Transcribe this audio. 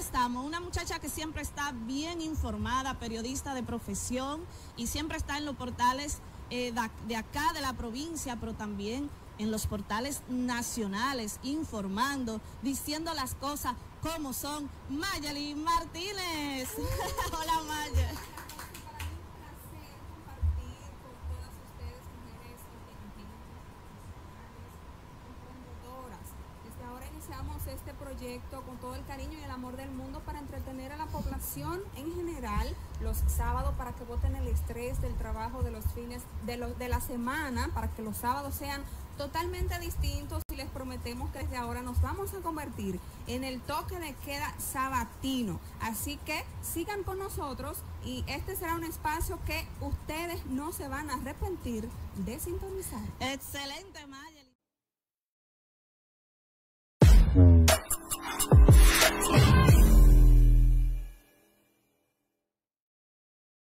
estamos, una muchacha que siempre está bien informada, periodista de profesión y siempre está en los portales eh, de acá, de la provincia, pero también en los portales nacionales, informando, diciendo las cosas como son. Mayali Martínez. Hola Este proyecto con todo el cariño y el amor del mundo para entretener a la población en general los sábados para que voten el estrés del trabajo de los fines de, los de la semana, para que los sábados sean totalmente distintos y les prometemos que desde ahora nos vamos a convertir en el toque de queda sabatino. Así que sigan con nosotros y este será un espacio que ustedes no se van a arrepentir de sintonizar. Excelente, Maya.